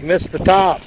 You missed the top.